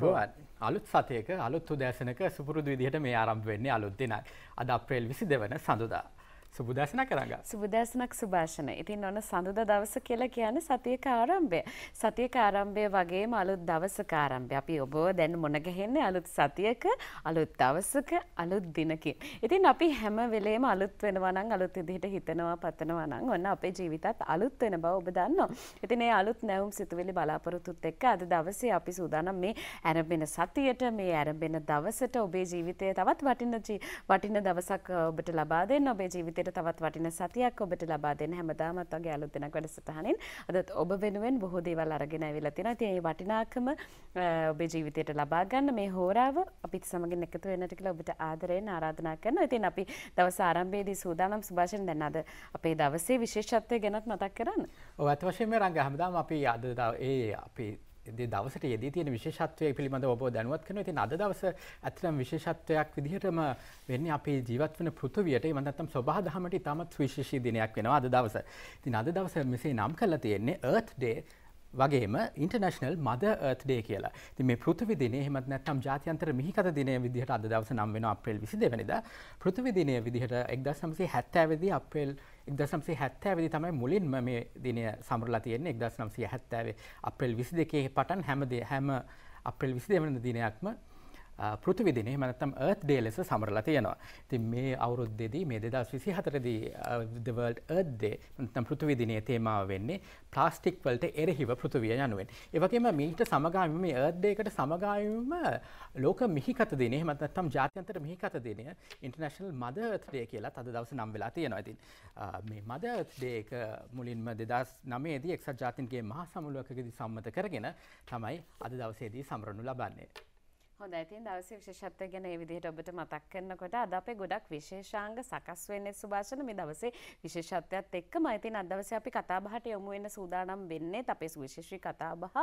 එබවත් අලුත් සතයක අලුත් උදෑසනක සුපුරුදු විදිහට මේ ආරම්භ වෙන්නේ අලුත් දිනක්. අද අප්‍රේල් 22 වන සඳුදා. සුබදෑසන කරග. සුබදෑසනක් සුභාෂණ. ඉතින් ඔන්න සඳුදා දවස කියලා කියන්නේ සතියක ආරම්භය. සතියක ආරම්භය වගේම අලුත් දවසක ආරම්භය. අපි ඔබව දැන් මුණ ගැහෙන්නේ අලුත් සතියක, අලුත් දවසක, අලුත් දිනකින්. ඉතින් අපි හැම වෙලේම අලුත් වෙනවා නම් අලුත් විදිහට හිතනවා, පතනවා නම් ඔන්න අපේ ජීවිතත් අලුත් වෙන බව ඔබ දන්නවා. ඉතින් මේ අලුත් නැවුම් සිතුවිලි බලාපොරොත්තුත් එක්ක අද දවසේ අපි සූදානම් මේ ආරම්භන සතියට, මේ ආරම්භන දවසට ඔබේ ජීවිතය තවත් වටින වටින දවසක් ඔබට ලබා දෙන්න ඔබේ ජීවිතය ජීවිතයට තවත් වටින සතියක් ඔබට ලබා දෙන්න හැමදාමත් වගේ අලුත් දිනක් වැඩසටහනින් අදත් ඔබ වෙනුවෙන් බොහෝ දේවල් අරගෙන ඇවිල්ලා තියෙනවා. ඉතින් මේ වටිනාකම ඔබේ ජීවිතයට ලබා ගන්න මේ හෝරාව අපිත් සමගින් එකතු වෙන්නට කියලා ඔබට ආදරයෙන් ආරාධනා කරනවා. ඉතින් අපි දවස් ආරම්භයේදී සූදානම් සුභාෂන් දැන් අද අපේ දවසේ විශේෂත්වය ගැනත් මතක් කරන්න. ඔව් අත් වශයෙන්ම රංග හැමදාම අපි අද ඒ අපි දවසට යෙදී තියෙන විශේෂත්වය පිළිබඳ ඔබ දැනුවත් කරනවා. ඉතින් අද දවස ඇත්තටම විශේෂත්වයක් විදිහටම වෙන්නේ අපේ ජීවත් වෙන පෘථුවියට එහෙම නැත්නම් සබහා දහමට ඉතාමත් සුවිශේෂී දිනයක් වෙනවා අද දවස. ඉතින් අද දවස මෙසේ නම් කරලා තියෙන්නේ Earth Day වගේම ඉන්ටර්නශනල් මද ඒත් ඩේ කියලා. ති මේ පෘථවි දිනේ හෙමත් නැත්තම් ජාතියන්තර මිහිකත දිනය විදිහට අද දවස නම් වෙන අප්‍රේල් විසි දෙවනිද පෘථවි දිනය විදිහට එක්දස් සමසේ හැත්තෑවෙදි අප්‍රේල් එක්දසම්සේ හැත්තෑවෙදි තමයි මුලින්ම මේ දිනය සමරලා තියෙන්නේ. එක්දස් නම්සිය හැත්තෑවේ අප්‍රේල් විසි දෙකේ පටන් හැමදේ හැම අප්‍රේල් විසි දෙවන දිනයක්ම පෘථිවි දිනේ නැත්නම් Earth Day ලෙස සමරලා තියෙනවා. ඉතින් මේ අවුරුද්දේදී මේ 2024 දී the world Earth Day නැත්නම් පෘථිවි දිනේ තේමාව වෙන්නේ ප්ලාස්ටික් වලට එරෙහිව පෘථිවිය යනුවෙන්. ඒ වගේම මීට සමගාමීව මේ Earth Day එකට සමගාමීවම ලෝක මිහිකත දිනේ එහෙම නැත්නම් ජාත්‍යන්තර මිහිකත දිනය International Mother Earth Day කියලා අද දවසේ නම් වෙලා තියෙනවා. ඉතින් මේ Mother Earth Day එක මුලින්ම 2009 දී එක්සත් ජාතීන්ගේ මහා සමුළුවකදී සම්මත කරගෙන තමයි අද දවසේදී සමරනු ලබන්නේ. හොඳයි. ඉතින් දවසේ විශේෂත්වය ගැන ඒ විදිහට ඔබට මතක් කරනකොට අද අපේ ගොඩක් විශේෂාංග සකස් වෙන්නේ සුභාෂණ. මේ දවසේ විශේෂත්වයත් එක්කම. ඉතින් අද දවසේ අපි කතා බහට යමු වෙන සූදානම් වෙන්නේ අපේ සුවිශේෂී කතා බහ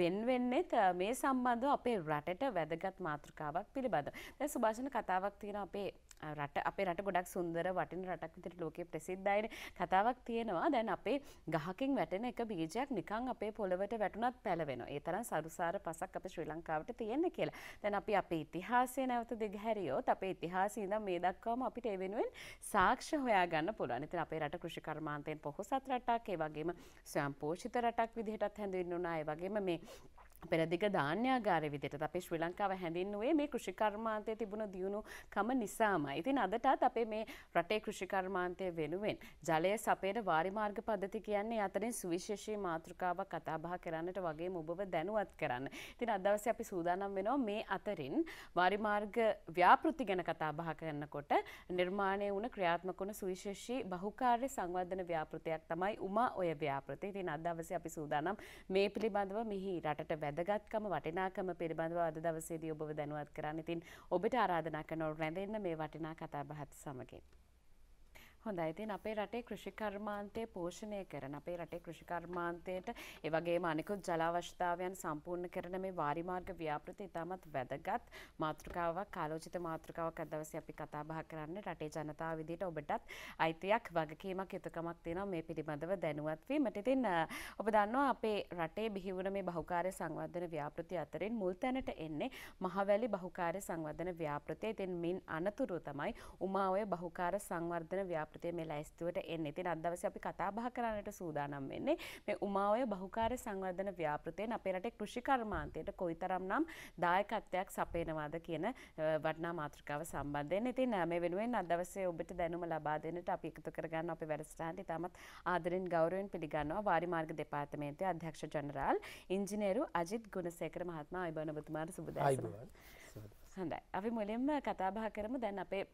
වෙන් වෙන්නේ මේ සම්බන්ධව අපේ රටට වැදගත් මාතෘකාවක් පිළිබඳව. දැන් සුභාෂණ කතාවක් තියෙනවා අපේ රට අපේ රට ගොඩක් සුන්දර වටින රටක් විදිහට ලෝකයේ ප්‍රසිද්ධයිනේ. කතාවක් තියෙනවා දැන් අපේ ගහකින් වැටෙන එක බීජයක් නිකන් අපේ පොළවට වැටුණත් පැලවෙනවා. ඒ තරම් සරුසාර පසක් අපේ ශ්‍රී ලංකාවට තියෙන්නේ කියලා. දැන් අපි අපේ ඉතිහාසය නැවත දිගහැරියොත් අපේ ඉතිහාසයේ ඉඳන් මේ දක්වාම අපිට ඒ වෙනුවෙන් සාක්ෂි හොයාගන්න පුළුවන්. ඉතින් අපේ රට කෘෂි කර්මාන්තයෙන් පොහොසත් රටක්, ඒ වගේම ස්වයං පෝෂිත රටක් විදිහටත් හැඳින්වුණා. ඒ වගේම මේ පෙරදිග ධාන්‍යාගාරය විදිහට අපේ ශ්‍රී ලංකාව හැඳින්වුවේ මේ කෘෂිකර්මාන්තයේ තිබුණ දියුණුකම නිසාමයි. ඉතින් අදටත් අපේ මේ රටේ කෘෂිකර්මාන්තය වෙනුවෙන් ජලය සපේන වාරි මාර්ග පද්ධති කියන්නේ අතරින් සුවිශේෂී මාතෘකාවක් කතා බහ කරන්නට වගේම ඔබව දැනුවත් කරන්න. ඉතින් අද දවසේ අපි සූදානම් වෙනවා මේ අතරින් වාරි මාර්ග ව්‍යාපෘති ගැන කතා බහ කරනකොට නිර්මාණය වුණ ක්‍රියාත්මක වුණ සුවිශේෂී බහුකාර්ය සංවර්ධන ව්‍යාපෘතියක් තමයි උමා ඔය ව්‍යාපෘතිය. ඉතින් අද දවසේ අපි සූදානම් මේ පිළිබඳව මිහි රටට වැදගත්කම වටිනාකම පිළිබඳව අද දවසේදී ඔබව දැනුවත් කරන්න. ඉතින් ඔබට ආරාධනා කරනවා රැඳෙන්න මේ වටිනා කතා බහත් සමගින්. හොඳයි ඉතින් අපේ රටේ කෘෂිකර්මාන්තය පෝෂණය කරන අපේ රටේ කෘෂිකර්මාන්තයට ඒ වගේම අනිකුත් ජල අවශ්‍යතාවයන් සම්පූර්ණ කරන මේ වාරි මාර්ග ව්‍යාපෘති ඉතාමත් වැදගත් මාතෘකාවක් කාලෝචිත මාතෘකාවක් අද දවසේ අපි කතා බහ කරන්නේ රටේ ජනතාව විදිහට ඔබටත් අයිතියක් වගකීමක් යුතුකමක් තියෙනවා මේ පිළිබඳව දැනුවත් වීමට. ඉතින් ඔබ දන්නවා අපේ රටේ බිහි වුණ මේ බහුකාර්ය සංවර්ධන ව්‍යාපෘති අතරින් මුල් තැනට එන්නේ මහවැලි බහුකාර්ය සංවර්ධන ව්‍යාපෘතිය. ඉතින් මින් අනතුරු තමයි උමාඔය බහුකාර්ය සංවර්ධන ව්‍යාපෘතිය ව්‍යාපෘතිය මේ ලැයිස්තුවට එන්නේ. ඉතින් අද දවසේ අපි කතා බහ කරන්නට සූදානම් වෙන්නේ මේ උමාඔය බහුකාර්ය සංවර්ධන ව්‍යාපෘතියෙන් අපේ රටේ කෘෂි කර්මාන්තයට කොයිතරම්නම් දායකත්වයක් සපයනවාද කියන වටිනා මාතෘකාව සම්බන්ධයෙන්. ඉතින් මේ වෙනුවෙන් අද දවසේ ඔබට දැනුම ලබා දෙන්නට අපි එකතු කරගන්න අපේ වැඩසටහනට ඉතාමත් ආදරෙන් ගෞරවයෙන් පිළිගන්නවා වාරි මාර්ග දෙපාර්තමේන්තුවේ අධ්‍යක්ෂ ජනරාල් ඉංජිනේරු අජිත් ගුණසේකර මහත්මයා අයිබෝන ඔබතුමාට සුබ දවසක්. හොඳයි. අපි මුලින්ම කතා බහ කරමු දැන් අපේ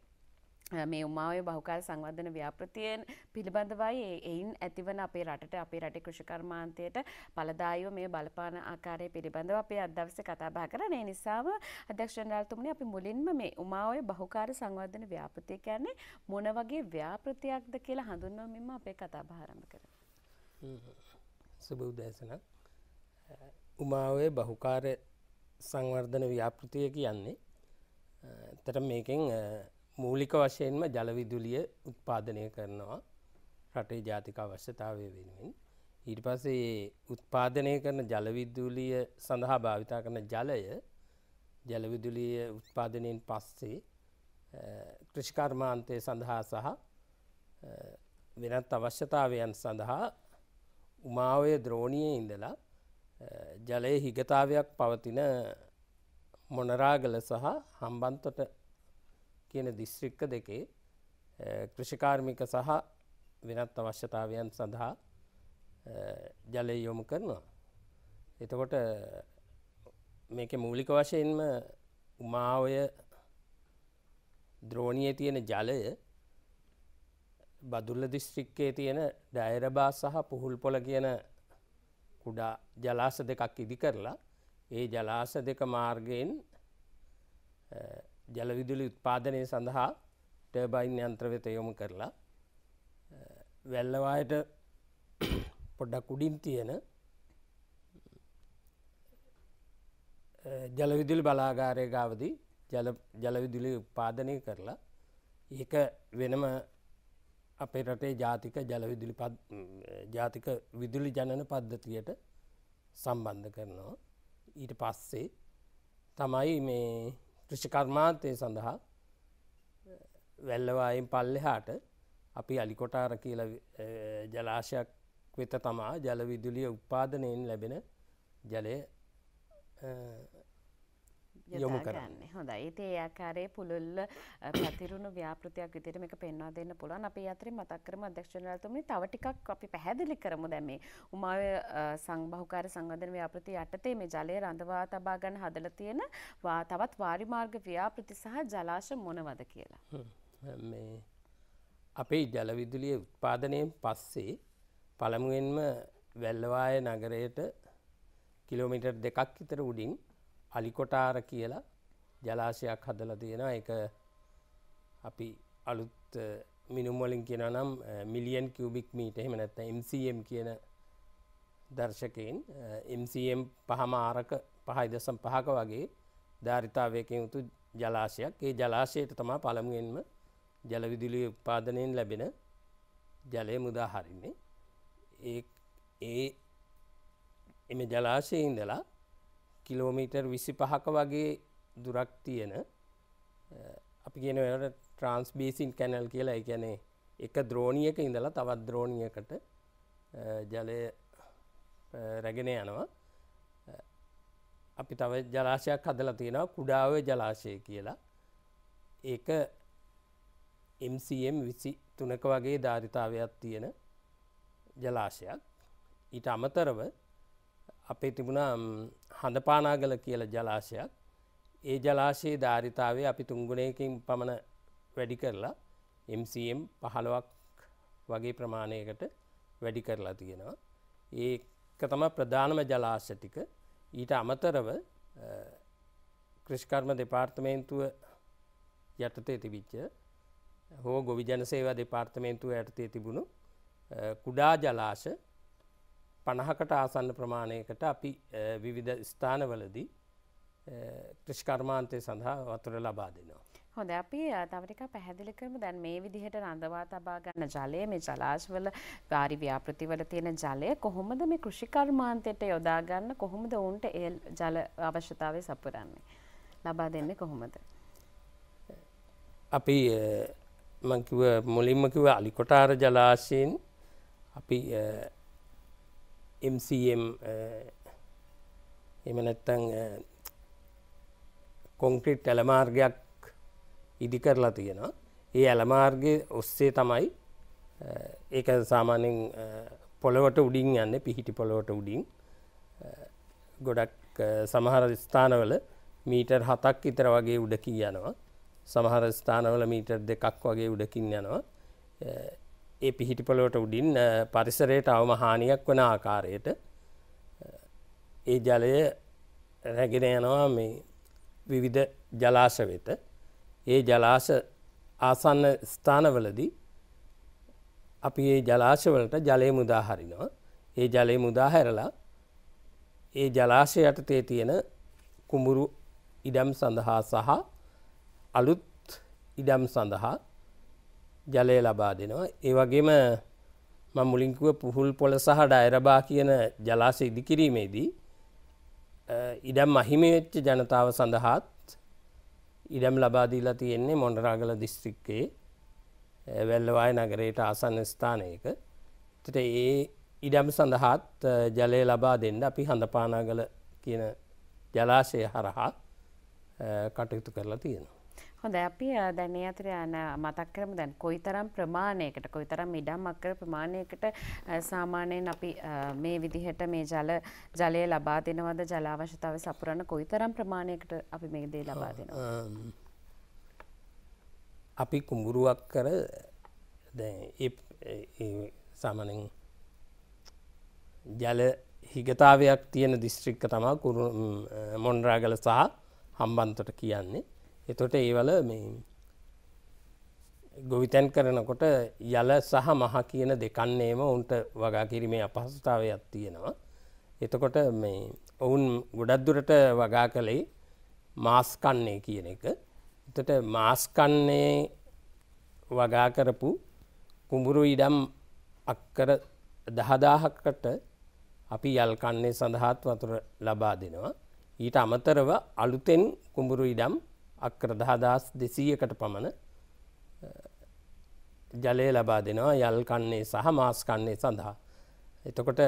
මේ උමාවේ බහුකාල සංවර්ධන ව්‍යාපෘතියෙන් පිළිබඳවයි එයින් ඇතිවන අපේ රටට අපේ රටේ කෘෂිකර්මාන්තයට ඵලදායීව මේ බලපාන ආකාරය පිළිබඳව අපි අද දවසේ කතා බහ කරන්නේ. ඒ නිසාම අධ්‍යක්ෂ ජනරාල්තුමනි අපි මුලින්ම මේ උමාවේ බහුකාර සංවර්ධන ව්‍යාපෘතිය කියන්නේ මොන වගේ ව්‍යාපෘතියක්ද කියලා හඳුන්වමින්ම අපේ කතා බහ ආරම්භ කරමු. සුබ උදෑසනක්. උමාවේ බහුකාර සංවර්ධන ව්‍යාපෘතිය කියන්නේ තර මේකෙන් මූලික වශයෙන්ම ජලවිදුලිය උත්පාදනය කරනවා රටේ ජාතික අවශ්‍යතාවය වෙනුවෙන්. ඊට පස්සේ උත්පාදනය කරන ජලවිද්දුලිය සඳහා භාවිතා කරන ජලය ජලවිදුලිය උත්පාදනයෙන් පස්සේ කෘෂිකර්මාන්තය සඳහා සහ වෙනත් අවශ්‍යතාවයන් සඳහා උමාවය ද්‍රෝණිය ඉඳලා ජලය හිගතාවයක් පවතින මොනරාගල සහ හම්බන්තොට කියන දිස්ත්‍රික්ක දෙකේ කෘෂිකාර්මික සහ වෙනත් අවශ්‍යතාවයන් සඳහා ජලය යොමු කරනවා. එතකොට මේක මූලික වශයෙන්ම උමාවය ද්‍රෝණිය තියෙන ජලය බදුල්ල දිස්ත්‍රික්කේ තියෙන ඩයිරබා සහ පුහුල් පොල කියන කුඩා ජලාස දෙකක් ඉදි කරලා ඒ ජලාස දෙක මාර්ගයෙන් ජලවිදුලි උත්පාදනය සඳහා ටර්බයින් යන්ත්‍ර වෙත යොමු කරලා වැල්ලවායට පොඩ්ඩක් උඩින් තියෙන ජලවිදුලි බලාගාරය ගාවදී ජලවිදුලි උපාදනය කරලා ඒක වෙනම අපේ රටේ ජාතික ජලවිදුලි ජාතික විදුලි ජනන පද්ධතියට සම්බන්ධ කරනවා. ඊට පස්සේ තමයි මේ කෘෂිකර්මාන්තය සඳහා වැල්ලවායෙන් පල්ලෙහාට අපි අලිකොටාර කියල ජලාශයක් වෙත තමා ජලවිදුලිය උපාදනයෙන් ලැබෙන ජලය යොමු කරන්න. හොඳ ඒතේ ආකාරයේ පුළුල්ල පැතිරුණු ව්‍යාපෘතියක් විදිහට මේක පෙන්වා දෙන්න පුළුවන්. අපි අතරින් මතක් කරමු අධ්‍යක්ෂණතුමනි තව ටිකක් අපි පැහැදිලි කරමු දැන් මේ උමාවේ සංබහුකාර සංවර්ධන ව්‍යාපෘති යටතේ මේ ජලය රඳවා තබා ගන්න හදලා තියෙන තවත් වාරි මාර්ග ව්‍යාපෘති සහ ජලාශ මොනවද කියලා. මේ අපේ ජලවිදුලිය උත්පාදනයෙන් පස්සේ පළමුුවෙන්ම වැල්ලවාය නගරයට කිලෝමිටර් දෙකක් විතර උඩින් අලිකොටාර කියලා ජලාශයක් හදලා තියෙනවා. එක අපි අලුත් මිනුම්වලින් කියන නම් මිලියන් කිවබික් මීට එහෙම නැත්ත MCM කියන දර්ශකයෙන් MCM පහම ආරක පහයි දසම් පහක වගේ ධාරිතාවයකින් යුතු ජලාශයක්. ඒ ජලාශයට තමා පළමුුවෙන්ම ජලවිදුලිය උපාදනයෙන් ලැබෙන ජලය මුදා හරින්නේ. ඒ එම ජලාශය ඉඳලා කිලෝමීටර් විසි පහක වගේ දුරක් තියෙන. අපි කියනට ට්‍රන්ස්බේසින් කැනල් කියලා. එකැනේ එක ද්‍රෝණියක ඉඳලා තවත් ද්‍රෝණියකට ජලය රැගෙන යනවා. අපි තව ජලාශයක් හදලා තියෙනවා. කුඩාව ජලාශය කියලා. ඒක MCM විසි තුනක වගේ ධාරිතාවයක් තියෙන ජලාශයක්. ඊට අමතරව අපේ තිබුණා හඳපානාගල කියල ජලාශයක් ඒ ජලාශයේ ධාරිතාවේ අපි තුංගුණයකින් පමණ වැඩි කරලා MCM පහළවක් වගේ ප්‍රමාණයකට වැඩි කරලා තියෙනවා. ඒක තම ප්‍රධානම ජලාශ ටික ඊට අමතරව කෘෂ්කර්ම දෙපාර්තමේන්තුව යටතේ තිබිච්ච හෝ ගොවිජන සේවා දෙපාර්තමේන්තුව යටතේ තිබුණු කුඩා ජලාශ පණහකට ආසන්න ප්‍රමාණයකට අපි විවිධ ස්ථානවලදී ක්‍රෂ්කර්මාන්තය සඳහා වතුර ලබා දෙනවා. හොඳ අපි තවටික පැහැදිලි කරමු. දැන් මේ විදිහට රඳවා තබා ගන්න ජලය මේ ජලාශවල වාරි ව්‍යාපෘතිවල තියෙන ජලය කොහොමද මේ කෘෂිකර්මාන්තයට යොදා ගන්න? කොහොමද ඔවුන්ට ඒ ජල අවශ්‍යතාවය සපුරන්නේ? ලබා දෙන්නේ කොහොමද? අපි මංකිව මුලින්ම කිව අලිකොටාර ජලාශයෙන් අපි MCM එම නැත්තං කොංක්‍රීට් ඇලමාර්ගයක් ඉදි කරලා තියෙනවා. ඒ ඇලමාර්ගය ඔස්සේ තමයි ඒක සාමානෙන් පොළොවට උඩින් යන්න පිහිටි පොළොවට උඩින්. ගොඩක් සමහර ස්ථානවල මීටර් හතක් ඉතර වගේ උඩකින් යනවා. සමහර ස්ථානවල මීටර් දෙකක් වගේ උඩකින් යනවා. ඒ පිහිටිපොලොවට උඩින් පරිසරයට අවම හානියක් වන ආකාරයට ඒ ජලය රැගෙන යනවා මේ විවිධ ජලාශ වෙත. ඒ ජලාශ ආසන්න ස්ථානවලදී අපි ඒ ජලාශවලට ජලය මුදා හරිනවා. ඒ ජලය මුදා හැරලා ඒ ජලාශය යටතේ තියෙන කුඹුරු ඉඩම් සඳහා සහ අලුත් ඉඩම් සඳහා ජලය ලබා දෙනවා. ඒ වගේම මම මුලින්කුව පුහුල් පොළ සහ ඩයරබා කියන ජලාශ ඉදිකිරීමේදී ඉඩම් අහිමිවෙච්ච ජනතාව සඳහාත් ඉඩම් ලබාදීලා තියෙන්නේ මොන්ඩරාගල දිස්ත්‍රික්කේ වැල්ලවාය නගරයට ආසන්න ස්ථානයක තට ඒ ඉඩම් සඳහාත් ජලය ලබා දෙන්න අපි හඳපානාගල කියන ජලාශය හරහා කටයුතු කරලා තියෙනවා. හොඳ අපි දැන්නේ අතර යන මතක් කරම. දැන් කොයි තරම් ප්‍රමාණයකට කොයි තරම් ඉඩම් අක්කර ප්‍රමාණයකට සාමානයෙන් අපි මේ විදිහට මේ ජල ජලය ලබා දෙනවද? ජලාවශ්‍යතාව සපුරන්න කොයි තරම් ප්‍රමාණයකට අපි මේ දේ ලබා දෙනවා. අපි කුඹුරුවක් කර සාමනින් ජල හිගතාවයක් තියෙන දිස්ත්‍රික්ක තමා මොන්රාගල සහ හම්බන්තොට කියන්නේ එතොට ඒවල මේ ගොවිතැන් කරනකොට යල සහ මහ කියන දෙකන්නේම උන්ට වගා කිරීමේ අපහසුතාවයක් තියෙනවා. එතකොට මේ ඔවුන් ගොඩක්දුරට වගා කළේ මාස්කන්නේ කියන එක. එතට මාස්කන්නේ වගා කරපු කුඹුරු ඉඩම් අක්කර දහදාහක්කට අපි යල්කන්නේ සඳහාත් වතුර ලබා දෙනවා. ඊට අමතරව අලුතෙන් කුඹුරු ඉඩම් අක්කර දහදස් දෙසීයකට පමණ ජලය ලබා දෙනවා යල් කන්නේ සහ මාස් කන්නේ සඳහා. එතකොට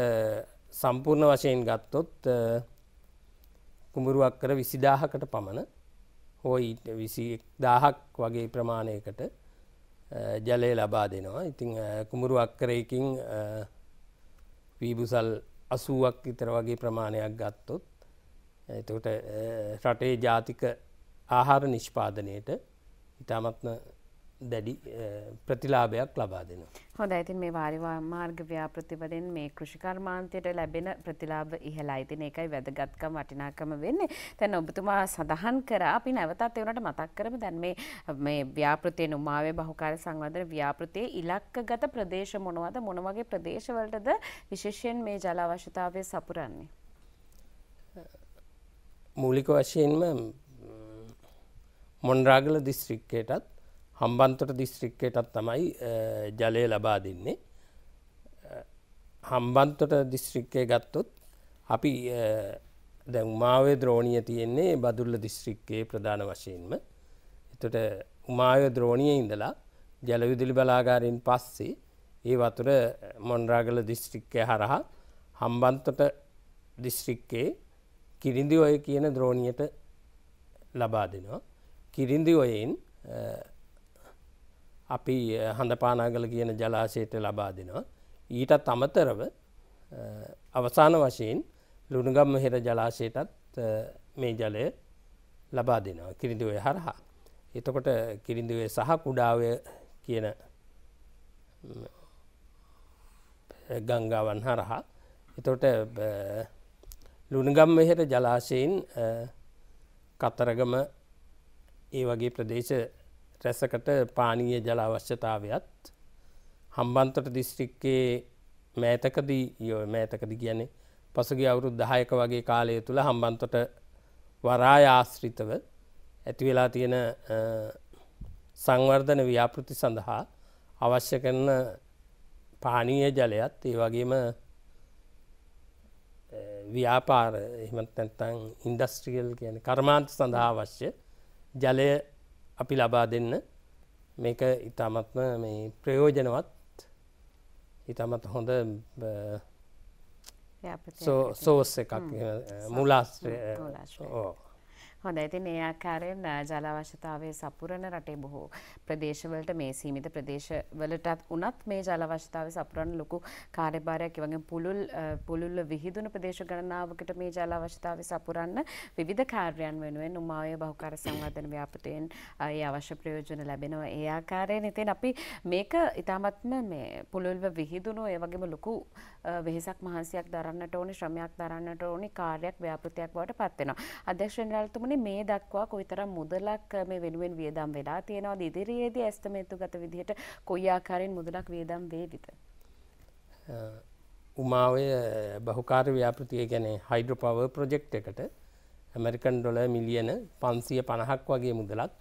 සම්පූර්ණ වශයෙන් ගත්තොත් කුඹුරුවක් කර විසිදාහකට පමණ හෝයි විසි දාහක් වගේ ප්‍රමාණයකට ජලය ලබා දෙනවා. ඉතිං කුඹුරු අක්කරයකින් වීබුසල් අසුවක් විතර වගේ ප්‍රමාණයක් ගත්තොත් එතකොට රටේ ජාතික ආහාර නිෂ්පාදනයට ඉතාමත්ම දැඩි ප්‍රතිලාභයක් ලබා දෙනවා. හොඳ ඉතින් මේ වාරිවා මාර්ග ව්‍යාපෘතිවලින් මේ කෘෂිකර්මාන්තයට ලැබෙන ප්‍රතිලාභ ඉහළයි. ඉතින් ඒකයි වැදගත්කම වටිනාකම වෙන්නේ. දැන් ඔබතුමා සඳහන් කරා අපි නැවතත් ඒකට මතක් කරමු. දැන් මේ මේ ව්‍යාපෘතියේ නුමාවේ බහුකාර්ය සංවර්ධන ව්‍යාපෘතියේ ඉලක්කගත ප්‍රදේශ මොනවද? මොන වගේ ප්‍රදේශවලටද විශේෂයෙන් මේ ජල අවශ්‍යතාවය සපුරන්නේ? මූලික වශයෙන්ම මොන්රාගල දිස්ත්‍රික්කයටත් හම්බන්තොට දිස්ත්‍රික්කයටත් තමයි ජලය ලබා දෙන්නේ. හම්බන්තොට දිස්ත්‍රික්කය ගත්තොත් අපි දැ උමාවය ද්‍රෝණිය තියෙන්නේ බදුල්ල දිස්ත්‍රික්කයේ ප්‍රධාන වශයෙන්ම. එතට උමාය ද්‍රෝණිය ඉඳලා ජලවිදුලි බලාගාරයෙන් පස්සේ ඒ වතුර මොන්රාගල දිස්ත්‍රික්කය හරහා හම්බන්තොට දිස්ත්‍රික්කේ කිරිඳි ඔය කියන ද්‍රෝණියට ලබා දෙනවා. කිරින්දි ඔයෙන් අපි හඳපානාගල කියන ජලාශයට ලබා දෙනවා. ඊටත් අමතරව අවසාන වශයෙන් ලුණුගම් මෙහෙර ජලාශයටත් මේ ජලය ලබා දෙනවා කිරිඳුවේ හරහා. එතකොට කිරිඳුවේ සහ කුඩාවය කියන ගංගාවන් හරහා. එතොට ලුණුගම් මෙහෙර ජලාශයෙන් කතරගම ඒ වගේ ප්‍රදේශ රැසකට පානීය ජල අවශ්‍යතාවයත් හම්බන්තොට දිස්ත්‍රික්කේ මෑතකදී යෝ මෑතකද කියන්නේ පසුගේ අවුරුදු දහයක වගේ කාලය තුළ හම්බන්තොට වරාය ආශ්‍රිතව ඇති වෙලා තියෙන සංවර්ධන ව්‍යාපෘති සඳහා අවශ්‍ය කරන පානීය ජලයත් ඒ වගේම ව්‍යාපාර එහමත් නැත්තං ඉන්ඩස්ට්‍රියල් කියන කර්මාන්ත සඳහා අවශ්‍ය ජලය අපි ලබා දෙන්න. මේක ඉතාමත්ම මේ ප්‍රයෝජනවත්. ඉතාමත් හොඳ සෝස් එකක්. මුලාස්ත්‍රය හොඳ ඉතින් ඒ ආකාරයෙන් ජල අවශ්‍යතාවය සපුරන රටේ බොහෝ ප්‍රදේශවලට මේ සීමිත ප්‍රදේශවලටත් උනත් මේ ජල අවශ්‍යතාවය සපුරන ලොකු කාර්යභාරයක් ඒ වගේම පුළුල් පුළුල්ව විහිදුණු ප්‍රදේශ ගණනාවකට මේ ජල අවශ්‍යතාවය සපුරන්න විවිධ කාර්යයන් වෙනුවෙන් උමාවය බහුකාර්ය සංවර්ධන ව්‍යාපෘතියෙන් ඒ අවශ්‍ය ප්‍රයෝජන ලැබෙනවා. ඒ ආකාරයෙන් ඉතින් අපි මේක ඊටමත්ම මේ පුළුල්ව විහිදුණු ඒ වගේම ලොකු වෙහෙසක් මහන්සියක් දරන්නට ඕනි ශ්‍රමයක් දරන්නට ඕනි කාර්යයක් ව්‍යාපෘතියක් බවට පත් වෙනවා. අධ්‍යක්ෂ ජනරාල්තුමනි මේ දක්වා කොයිතරම් මුදලක් මේ වෙනුවෙන් වියදම් වෙලා තියෙනවද ඉදිරියේදී ඇස්තමේතු ගත විදිහට කොයි ආකාරයෙන් මුදලක් වියදම් වේවිද? උමාවය බහුකාර ව්‍යාපෘතිය ගැන හයිඩ්‍ර පව ප්‍රොජෙක්් එකට ඇමරිකන් ඩොල මිලියන පන්සිය පණහක් වගේ මුදලක්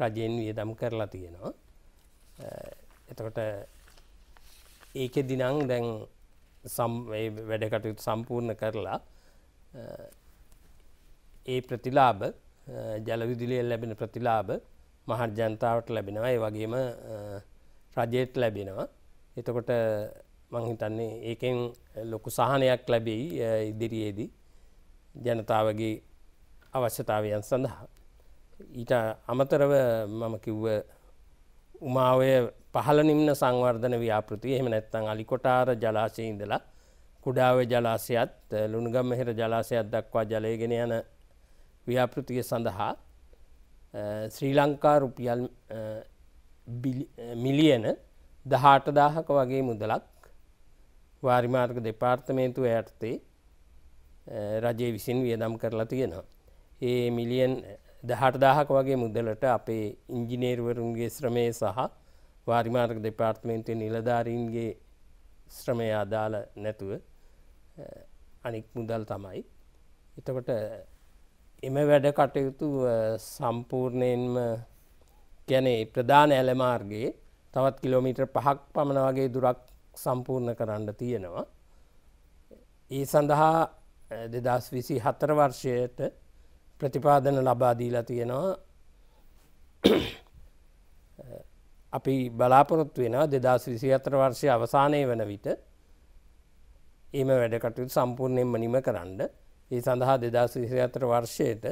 රජයෙන් වියදම් කරලා තියෙනවා. එතකොට ඒක දිනං දැන් වැඩකටයුතු සම්පූර්ණ කරලා ඒ ප්‍රතිලාභ ජලවිදුලියෙන් ලැබෙන ප්‍රතිලාභ මහත් ජනතාවට ලැබෙනවා. ඒ වගේම රජයට ලැබෙනවා. එතකොට මංහිතන්නේ ඒකෙන් ලොකු සහනයක් ලැබෙයි ඉදිරියේදී ජනතාවගේ අවශ්‍යතාවයන් සඳහා. ඊට අමතරව මම කිව්ව උමාවය පහළ නිම්න සංවර්ධන ව්‍යාපෘතිය එහෙම නැත්තං අලිකොටාර ජලාශය ඉඳලා කුඩාව ජලාශයත් ලුණුගම්මහෙර ජලාශයක් දක්වා ජලයගෙන යන ව්‍යාපෘතිය සඳහා ශ්‍රී ලංකා රුපියල් මිලියන දහාට දාහක වගේ මුදලක් වාරිමාර්ග දෙපාර්තමේන්තුව යටතේ රජයේ විසින් වියදම් කරලා තියෙනවා. ඒ මිලියන් දහට දාහක වගේ මුදලට අපේ ඉංජිනේර්වරුන්ගේ ශ්‍රමය සහ වාරිමාර්ග දෙපාර්තමේන්තුව නිලධාරීන්ගේ ශ්‍රමය අදාළ නැතුව අනික් මුදල් තමයි. එතකොට එම වැඩ කටයුතු සම්පූර්ණයෙන්ම ගැනේ ප්‍රධාන ඇලමාර්ගේ තවත් කිලෝමීටර් පහක් පමණ වගේ දුරක් සම්පූර්ණ කරන්න තියෙනවා. ඒ සඳහා දෙදස් විසි හතර වර්ෂයට ප්‍රතිපාදන ලබාදීලා තියෙනවා අපි බලාපොරොත්තු වෙනවා දෙදස් විසි අතර වර්ෂය අවසානය වන විට එම වැඩකටයුතු සම්පූර්ණයෙන්ම නිම කරන්න ඒ සඳහා දෙදස් විසි අතර වර්ෂයට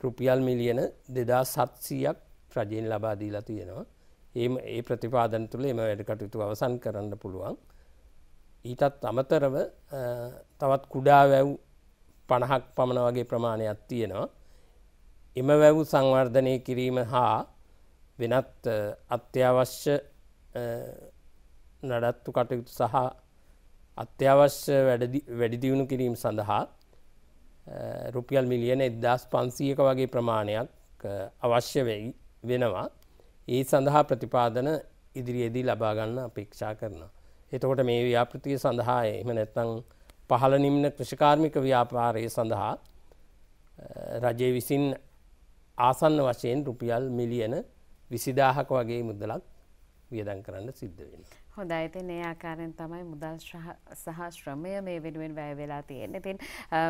රුපියල් මිලියන දෙදා සත්සීයක් ප්‍රජයෙන් ලබාදීලා තියෙනවා. ඒම ඒ ප්‍රතිපාදන තුළ එම වැඩකටයුතු අවසන් කරන්න පුළුවන්. ඊටත් අමතරව තවත් කුඩා වැව් පණහක් පමණ වගේ ප්‍රමාණයක් තියෙනවා. එම වැව් සංවර්ධනය කිරීම හා වෙනත් අත්‍යවශ්‍ය නඩත්තු කටයුතු සහ අත්‍යවශ්‍ය වැඩිදියුණු කිරීම සඳහා රුපියල් මිලියන එදදාස් පන්සියක වගේ ප්‍රමාණයක් අවශ්‍ය වෙයි වෙනවා ඒ සඳහා ප්‍රතිපාදන ඉදිරියේදී ලබාගන්න අපේක්ෂා කරනවා. එතකොට මේ ව්‍යාපෘතිය සඳහා එම නැත්තං පහළ නිම්න කෘෂිකාර්මික ව්‍යාපාරය සඳහා රජය විසින් ආසන්න වශයෙන් රුපියල් මිලියන විසිදාහක වගේ මුදලක් වියදන් කරන්න සිද්ධ වෙන. හොඳ අයිති ඒ ආකාරයෙන් තමයි මුදල් සහ ශ්‍රමය මේ වෙනුවෙන් වැය වෙලා තියෙන. ඉතින්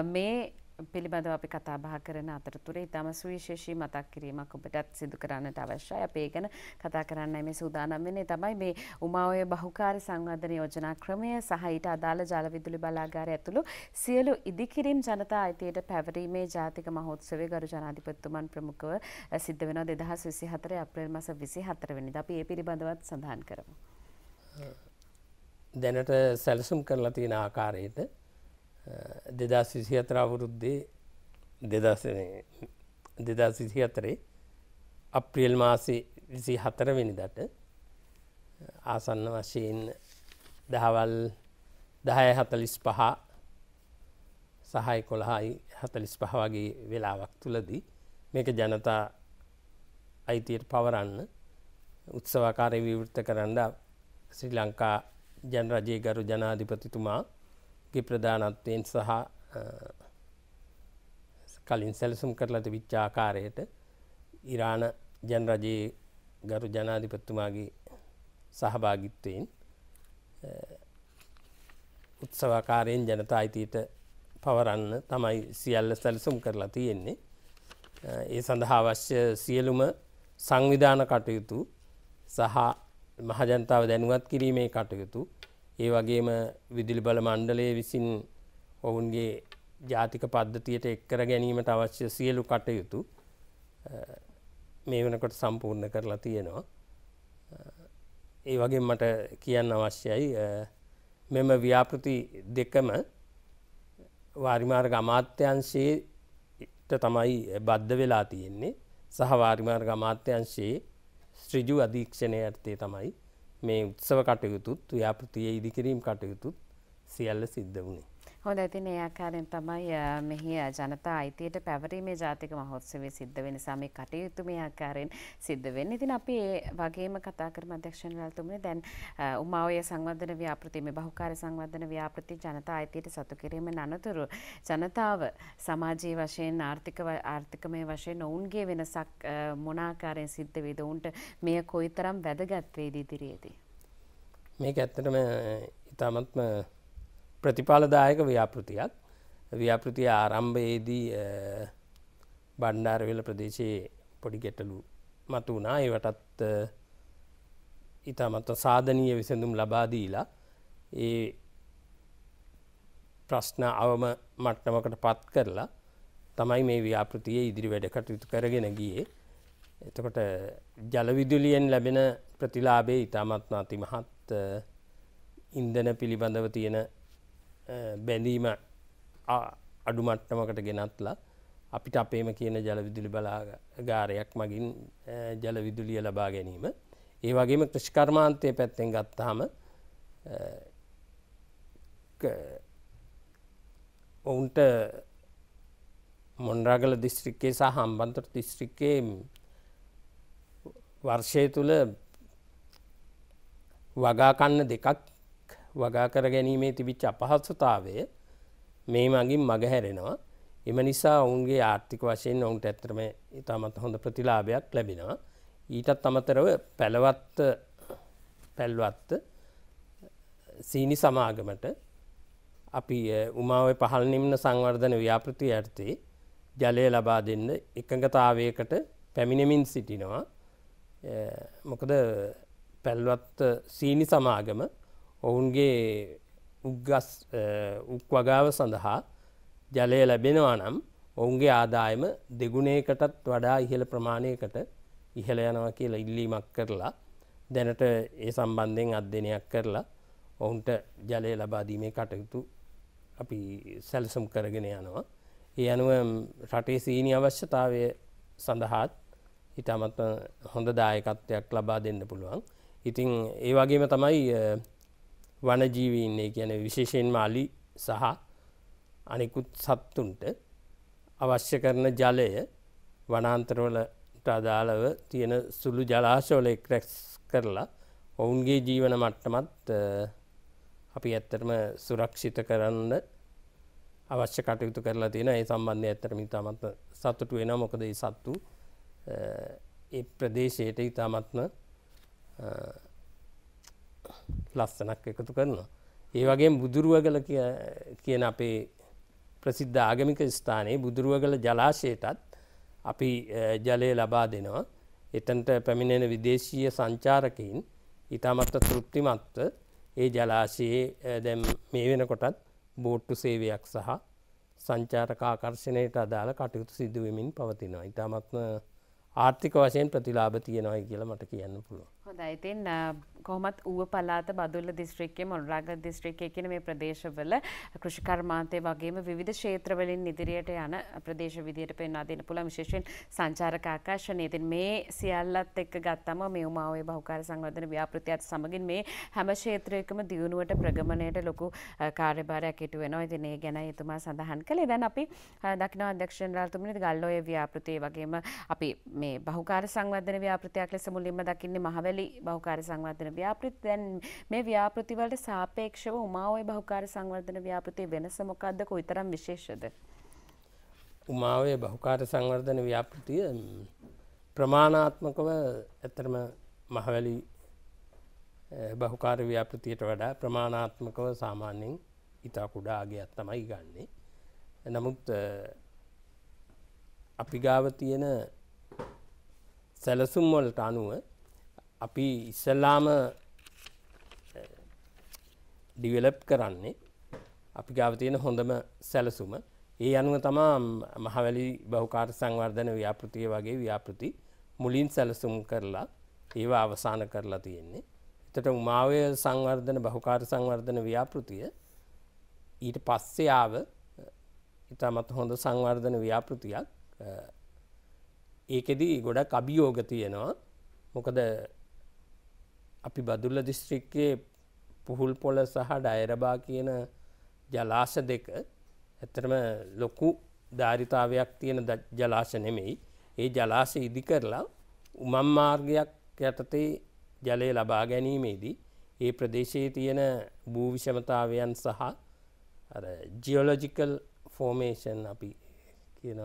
මේ පිළිබඳව අපි කතා බහ කරන අතරතුර ඉතාම සුවිශේෂී මතක් කිරීමක් ඔබටත් සිදු කරන්නට අවශ්‍යයි. අපි ඒ ගැන කතා කරන්න මේ සූදානම් වෙන්නේ තමයි මේ උමාඔය බහුකාර්ය සංවර්ධන යෝජනා ක්‍රමය සහ ඊට අදාළ ජල විදුලි බලාගාරය ඇතුළු සියලු ඉදිකිරීම් ජනතා අයිතියට පැවරීමේ ජාතික මහෝත්සවය ගරු ජනාධිපතිතුමන් ප්‍රමුඛව සිද්ධ වෙනවා 2024 අප්‍රේල් මාස 24 වෙනිදා. අපි ඒ පිළිබඳවත් සඳහන් කරමු. දැනට සැලසුම් කරලා තියෙන ආකාරයට දෙදස් විසි අතර අවුරුද්දේ දෙදස් දෙදස් විසි අතරේ අප්‍රියල් මාසේ විසි හතරවෙනිදට ආසන්න වශයෙන් දහවල් දහය හතලිස් පහ සහයි කොළහයි හතලිස් පහ වගේ වෙලාවක් තුළදී මේක ජනතා අයිතියට පවරන්න උත්සවාකාරය විවෘත කරන්න ශ්‍රී ලංකා ජනරජයේ ගරු ජනාධිපතිතුමා ගේ ප්‍රධානත්වයෙන් සහ කලින් සැලසුම් කරලද විච්චාකාරයට ඉරාණ ජන රජයේ ගරු ජනාධිපත්තුමාගේ සහභාගිත්වයෙන් උත්සවාකාරයෙන් ජනතා අයිතීට පවරන්න තමයි සියල්ල සැලසුම් කරලා තියෙන්නේ. ඒ සඳහා අවශ්‍ය සියලුම සංවිධාන කටයුතු සහ මහජනතාව දැනුවත් කිරීමේ කටයුතු ඒ වගේම විදුලි බල මණ්ඩලය විසින් ඔවුන්ගේ ජාතික පද්ධතියට එක්කර ගැනීමට අවශ්‍ය සියලු කටයුතු මේ වනකොට සම්පූර්ණ කරලා තියෙනවා. ඒ වගේ මට කියන්න අවශ්‍යයි මෙම ව්‍යාපෘති දෙකම වාරිමාර්ග අමාත්‍යංශයට තමයි බද්ධ වෙලා තියෙන්නේ සහ වාරිමාර්ග අමාත්‍යංශයේ ශ්‍රිජු අධීක්ෂණය ඇත්තේ තමයි මේ උත්සව කටයුතුත් ව්‍යාපෘතිය ඉදිකිරීම් කටයුතුත් සියල්ල සිද්ධ වුණේ. හොඳ ඉතින් ඒ ආකාරයෙන් තමයි මෙහි ජනතා අයිතියට පැවරීමේ ජාතික මහෝත්සවය සිද්ධ වෙන නිසා මේ කටයුතු මේ ආකාරයෙන් සිද්ධ වෙන්නේ. ඉතින් අපි ඒ වගේම කතා කරමු අධ්‍යක්ෂණ රැල්තුමනි දැන් උමාවය සංවර්ධන ව්‍යාපෘති මේ බහුකාර්ය සංවර්ධන ව්‍යාපෘති ජනතා අයිතියට සතු කිරීමෙන් අනතුරු ජනතාව සමාජීය වශයෙන් ආර්ථික ආර්ථිකමය වශයෙන් ඔවුන්ගේ වෙනසක් මොන ආකාරයෙන් සිද්ධ වේද ඔවුන්ට මෙය කොයිතරම් වැදගත් වේද ඉදිරියේදී? මේක ඇත්තටම ඉතාමත්ම ප්‍රතිඵලදායක ව්‍යාපෘතියක්. ව්‍යාපෘතිය ආරම්භයේදී බණ්ඩාරවෙල ප්‍රදේශයේ පොඩි ගැටලු මතු වුණා ඒවටත් ඉතාමත්ව සාධනීය විසඳුම් ලබාදීලා ඒ ප්‍රශ්න අවම මට්ටමකට පත් කරලා තමයි මේ ව්‍යාපෘතිය ඉදිරි වැඩ කටයුතු කරගෙන ගියේ. එතකොට ජලවිදුලියෙන් ලැබෙන ප්‍රතිලාබේ ඉතාමත්ම අතිමහත් ඉන්දන පිළිබඳව තියෙන බැඳීම අඩු මට්ටමකට ගෙනත්ලා අපිට අපේම කියන ජලවිදුලි බලාගාරයක් මගින් ජලවිදුලිය ලබා ගැනීම. ඒ වගේම කෘෂිකර්මාන්තය පැත්තෙන් ගත්තාම ඔවුන්ට මොන්රාගල දිස්ත්‍රික්කේ සහ හම්බන්තොට දිස්ත්‍රික්කේ වර්ෂය තුළ වගාකන්න දෙකක් වගා කර ගැනීමේ තිබිච්ච අපහසුතාවය මේ මගින් මගහැරෙනවා එම නිසා ඔවුන්ගේ ආර්ථික වශයෙන් ඔවුන්ට ඇත්තරම ඉතාමත් හොඳ ප්‍රතිලාභයක් ලැබෙනවා. ඊටත් අමතරව පැළවත්ත පැල්වත්ත සීනි සමාගමට අපි උමාව පහල් නිම්න සංවර්ධන ව්‍යාපෘති ඇර්තේ ජලය ලබා දෙන්න එකඟතාවයකට පැමිණෙමින් සිටිනවා. මොකද පැල්වත්ත සීනි සමාගම ඔවුන්ගේ උග්ගස් උක් වගාව සඳහා ජලය ලැබෙනවා නම් ඔවුන්ගේ ආදායම දෙගුණයකටත් වඩා ඉහළ ප්‍රමාණයකට ඉහළ යනවා කියලා ඉල්ලීමක් කරලා දැනට ඒ සම්බන්ධයෙන් අධ්‍යනයක් කරලා ඔවුන්ට ජලය ලබාදීමේ කටයුතු අපි සැලසුම් කරගෙන යනවා. ඒ අනුව රටේ සීනි අවශ්‍යතාවය සඳහාත් ඉතාමත් හොඳ දායකත්වයක් ලබා දෙන්න පුළුවන්. ඉතිං ඒ වගේම තමයි වනජීවීන්නේ කියන විශේෂයෙන්ම අලි සහ අනෙකුත් සත්තුන්ට අවශ්‍ය කරන ජලය වනාන්තරවලට අදාළව තියෙන සුළු ජලාශවල එක්රැක්ස් කරලා ඔවුන්ගේ ජීවන මට්ටමත් අපි ඇත්තටම සුරක්ෂිත කරන්න අවශ්‍ය කටයුතු කරලා තියෙන. ඒ සම්බන්ධය ඇත්තටම ඉතාමත්ම සතුටු වෙනවා. මොකද ඒ සත්තු ඒ ප්‍රදේශයට ඉතාමත්ම ලස්සනක් එකතු කරනවා. ඒ වගේ බුදුරුවගල කියන අපේ ප්‍රසිද්ධ ආගමික ස්ථානයේ බුදුරුවගල ජලාශයටත් අපි ජලය ලබා දෙනවා. එතන්ට පැමිණෙන විදේශීය සංචාරකයින් ඉතාමත්ත තෘප්තිමත්ව ඒ ජලාශයේ දැම් මේ වෙනකොටත් බෝට්ටු සේවයක් සහ සංචාරක ආකර්ශණයට අදාළ කටයුතු සිදුවමින් පවතිනවා. ඉතාමත්ම ආර්ථික වශයෙන් ප්‍රතිලාභ තියෙනවයි කියලා මට කියන්න පුළුවන්. හොඳයි. ඉතින් කොහොමත් ඌව පළාත බදුල්ල දිස්ත්‍රික්කයේ මොණරාගල දිස්ත්‍රික්කයේ කියන මේ ප්‍රදේශවල කෘෂිකර්මාන්තය වගේම විවිධ ක්ෂේත්‍රවලින් ඉදිරියට යන ප්‍රදේශ විදියට පෙන්වා දෙන්න පුළුවන් විශේෂයෙන් සංචාරක ආකර්ෂණය. ඉතින් මේ සියල්ලත් එක්ක ගත්තම මේ උමාවේ බහුකාර්ය සංවර්ධන ව්‍යාපෘතියත් සමගින් මේ හැම ක්ෂේත්‍රයකම දියුණුවට ප්‍රගමණයට ලොකු කාර්යභාරයක් ඉටු වෙනවා. ඉතින් ඒ ගැන එතුමා සඳහන් කළේ. දැන් අපි දක්න අධ්‍යක්ෂ ජනරාල්තුමනි ගල්ලෝය ව්‍යාපෘතිය වගේම අපි මේ බහුකාර්ය සංවර්ධන ව්‍යාපෘතියක් ලෙස මුලින්ම දකින්නේ මහවැලි බහුකාර්ය සංවර්ධන ව්‍යාපෘති දැන් මේ ව්‍යාපෘතිවලට සාපේක්ෂව උමාඔය බහුකාර්ය සංවර්ධන ව්‍යාපෘතිය වෙනස මොකක්ද කොයිතරම් විශේෂද? උමාවේ බහුකාර්ය සංවර්ධන ව්‍යාපෘතිය ප්‍රමාණාත්මකව ඇත්තටම මහවැලි බහුකාර්ය ව්‍යාපෘතියට වඩා ප්‍රමාණාත්මකව සාමාන්‍යයෙන් ඉතා කුඩා අගයක් තමයි ගන්නේ. නමුත් අපි ගාව තියෙන සැලසුම් වලට අනුව අපි ඉස්සල්ලාම ඩිවලප් කරන්නේ අපි ගාව තියෙන හොඳම සැලසුම. ඒ අනුව තමා මහවැලි බහුකාර සංවර්ධන ව්‍යාපෘතිය වගේ ව්‍යාපෘති මුලින් සැලසුම් කරලා ඒවා අවසාන කරලා තියෙන්නේ. එතට උමාවය සංවර්ධන බහුකාර සංවර්ධන ව්‍යාපෘතිය ඊට පස්සේ ආව ඉතාමත් හොඳ සංවර්ධන ව්‍යාපෘතියක්. ඒකෙදී ගොඩක් අභියෝග තියෙනවා. මොකද අපි බදුල්ල දිස්ත්‍රික්කයේ පුහුල් පොල සහ ඩයරබා කියන ජලාශ දෙක ඇතරම ලොකු ධාරිතාවයක් තියෙන ජලාශ නෙමෙයි. ඒ ජලාශ ඉදි කරලා උමම් මාර්ගයක් යටතේ ජලය ලබා ගැනීමේදී ඒ ප්‍රදේශයේ තියෙන භූවිෂමතාවයන් සහ ජියෝලොජිකල් ෆෝමේෂන් අපි කියන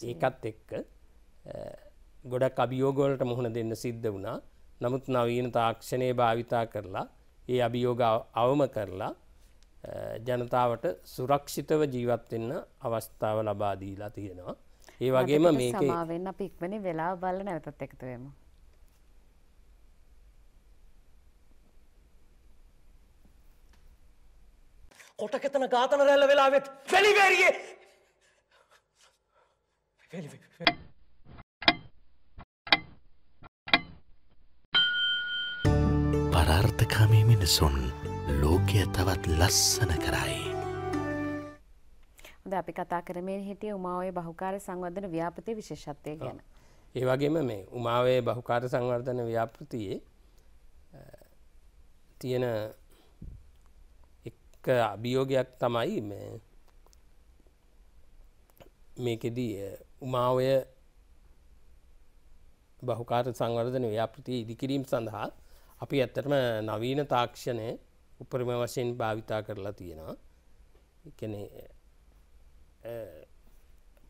ඒකත් එක්ක ගොඩක් අභියෝගවලට මුහුණ දෙන්න සිද්ධ වුණා. නමුත් නවීන තාක්ෂණය භාවිතා කරලා ඒ අභියෝග අවම කරලා ජනතාවට සුරක්ෂිතව ජීවත්වෙන්න අවස්ථාව ලබාදීලා තියෙනවා. ඒ වගේම මේක සමාවෙන්න අප ඉක්මනි වෙලා බල්ල නැවතත් එකතුවම. කොටකෙතන ඝාතන රැල්ල වෙලාවෙත් වැලිවේරියේ පරාර්ථකාමී මිනිසුන් ලෝකය තවත් ලස්සන කරයි. හොඳ අපි කතා කරමින් හිටිය උමාවේ බහුකාර සංවර්ධන ව්‍යාපෘති විශේෂත්වය ගැන. ඒ වගේම මේ උමාවේ බහුකාර සංවර්ධන ව්‍යාපෘතියේ තියෙන එක අභියෝගයක් තමයි මේකෙදී උමාවය බහුකාර සංවර්ධන ව්‍යාපෘතිය ඉදිකිරීම් සඳහා අපි ඇත්තටම නවීන තාක්ෂණය උපරිම වශයෙන් භාවිතා කරලා තියෙනවා. එකන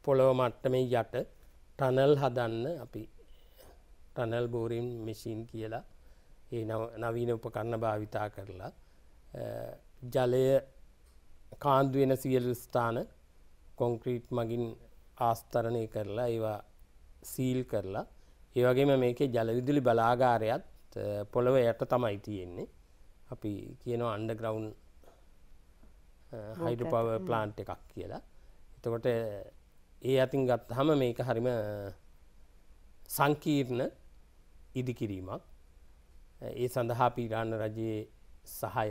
පොළොව මට්ටමේ යට ටනල් හදන්න අපි ටනල් බෝරීම් මෙසින් කියලා ඒ නවීන උපකරණ භාවිතා කරලා ජලය කාන්දුවෙන සියලු ස්ථාන කොංක්‍රීට් මගින් ආස්තරණය කරලා ඒවා සීල් කරලා ඒවගේම මේකේ ජලවිදුලි බලාගාරයත් පොළොව යට තමයි තියෙන්නේ. අපි කියනවා අන්ඩග්‍රවුන් හයිඩ පව ප්ලාන්ට් එකක් කියලා. එතකොට ඒ අතින් ගත් හම මේක හරිම සංකීර්ණ ඉදිකිරීමක් ඒ සඳහා පිරාණ රජයේ සහය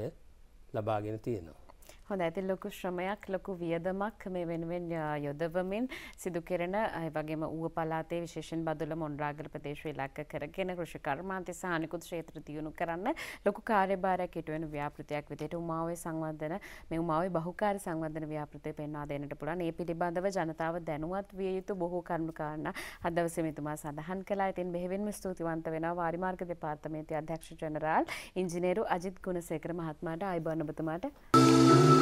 ලබාගෙන තියෙනවා. හොඳ ඇති ලොකු ශ්‍රමයක් ලොකු වියදමක් මේ වෙනුවෙන් යොදවමින් සිදු කෙරෙන වගේම ඌව පලාතේ විශේෂෙන් බදුල මොන්රාගල ප්‍රදේශ ඉලක්ක කරගෙන කෘෂි කර්මාන්තය සහනිකුත් ක්ෂේත්‍ර තියුණු කරන්න ලොකු කාර්යභාරයක් ඉටුවෙන ව්‍යාපෘතියක් විදිහට උමාවේ සංවර්ධන මේ උමාවේ බහුකාර්ය සංවර්ධන ව්‍යාපෘතිය පෙන්වා දෙන්නට පුළුවන්. මේ පිළිබඳව ජනතාව දැනුවත් විය යුතු බොහෝ කරුණු කාරණා අද දවසේ මෙතුමා සඳහන් කළා. ඉතින් බෙහෙවින්ම ස්තුතිවන්ත වෙනවා වාරිමාර්ග දෙපාර්තමේන්තුවේ අධ්‍යක්ෂ ජනරාල් ඉංජිනේරු අජිත් ගුණසේකර මහත්මයාට ආයිබෝන් ඔබතුමාට. විරාමයෙන්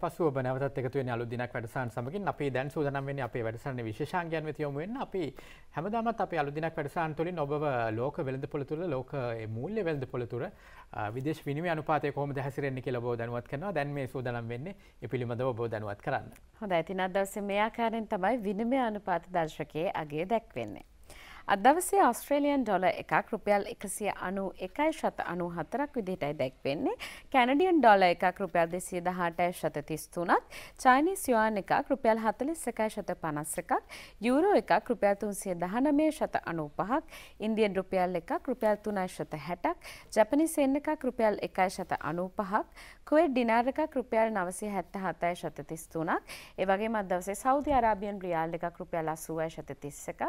පසු ඔබ නැවතත් එකතු වෙන අලුත් දිනක් වැඩසටහන සමගින් අපි දැන් සූදානම් වෙන්නේ අපේ වැඩසටහනේ විශේෂාංගයන් වෙත යොමු වෙන්න. අපි හැමදාමත් අපේ අලුත් දිනක් වැඩසටහන තුලින් ඔබව ලෝක වෙළඳපොළ තුල ලෝක මූල්‍ය වෙළඳපොළ තුල විදේශ විනිමය අනුපාතය කොහොමද හැසිරෙන්නේ කියලා ඔබව දැනුවත් කරනවා. දැන් මේ සූදානම් වෙන්නේ ඒ පිළිබඳව ඔබව දැනුවත් කරන්න. හොඳයි. ඉතින් අද දවසේ මේ ආකාරයෙන් තමයි විනිමය අනුපාත දර්ශකයේ අගය දැක්වෙන්නේ. අදවසේ ආස්ට්‍රේලියන් ඩොල එකක් රුපියල් එකසිය අනු එකයි ශත අනු හතරක් විදිහටයි දැක්වෙන්නේ. කැනඩියන් ඩොල එකක් රුපියල් දෙසිය දහටයි ශත තිස්තුනත් චයිනි සියවාන් එකක් රුපියල් හතලිස් එකයි ශත පනස් එකක් යුරෝ එකක් රුපියල් තුන්සිය දහනමේ ශත අනු පහක්. ඉන්දියන් රුපියල් එකක් රුපියල් තුනයි ශත හැටක්. ජපනිසෙන් එකක් රුපියල් එකයි ශත අනු පහක්. කුවේට් ඩිනාර් එකක් රුපියල් නවසිය හැත්ත හතයි ශත තිස්තුනක්. ඒවගේ මදවසේ සෞදි අරාබියන් රියාල් එකක් රුපියල් අසුවයි ශත තිස්ස එකක්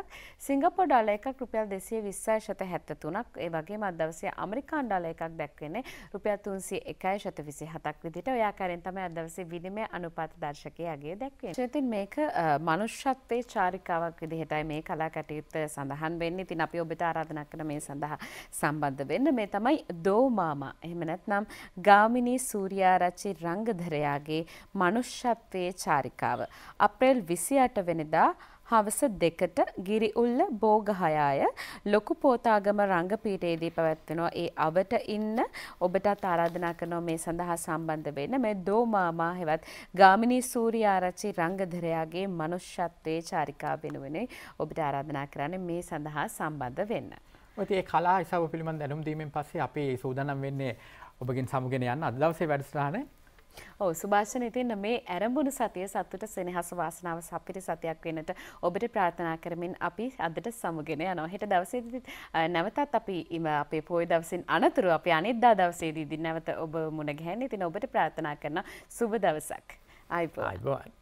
සිංගපො ඩොල එකක් රුපියල් දෙසිය විස්සයි ශත හැත්ත තුනක් ඒ වගේ අදවසේ අමරිකාන් ඩල එකක් දැක්වෙන්නේ රුපියල් තුන්සිය එකයි ශත විසි හතක් විදිට ඔයාකාරෙන් තමයි අදවසේ විනිමය අනුපාත දර්ශකය අගේ දැක්වේ චතින් මේක මනුෂ්‍යත්වේ චාරිකාවක් විදිහටයි මේ කලා කටයුත්ත සඳහන් වෙන්නේ. තින් අපි ඔබට ආරාධනා කන මේ සඳහා සම්බන්ධ වෙන්න. මේ තමයි දෝමාමා එහෙම නැත්නම් ගාමිනී සූර්යාරච්චි රංගධරයාගේ මනුෂ්‍යත්වයේ චාරිකාව. අප්‍රේල් විසි අට වෙනිදා හවස දෙකට ගිරි උල්ල බෝගහයාය. ලොකු පෝතාගම රංගපීටේදී පැවැත්වෙනවා. ඒ අවට ඉන්න ඔබටත් ආරාධනා කරනවා මේ සඳහා සම්බන්ධ වෙන්න. මේ දෝමාමා හෙවත් ගාමිණී සූරියාරච්චි රංගධරයාගේ මනුෂ්‍යත්වයේ චාරිකා වෙනුවෙන. ඔබට ආරාධනා කරන්නේ මේ සඳහා සම්බන්ධ වෙන්න. ඔති ඒ කලා ඉසාව පිළිබඳ දැනුම් දීමෙන් පස්සේ අපි සූදානම් වෙන්නේ ඔබගින් සමුගෙන යන්න. අද දවසේ වැඩසටහනේ ඔව් සුභාෂණ ඉතින් මේ ඇරඹුණු සතිය සතුට සෙනෙහස වාසනාව සපිරි සතියක් වෙනට ඔබට ප්‍රාර්ථනා කරමින් අපි අදට සමුගෙන යනවා. හෙට දවසේදී නැවතත් අපි අපේ පොය දවසින් අනතුරු අපි අනිද්දා දවසේදී නැවත ඔබ මුණ ගැහෙන්න. ඉතින් ඔබට ප්‍රාර්ථනා කරන සුබ දවසක්. ආයිබෝන්. ආයිබෝන්.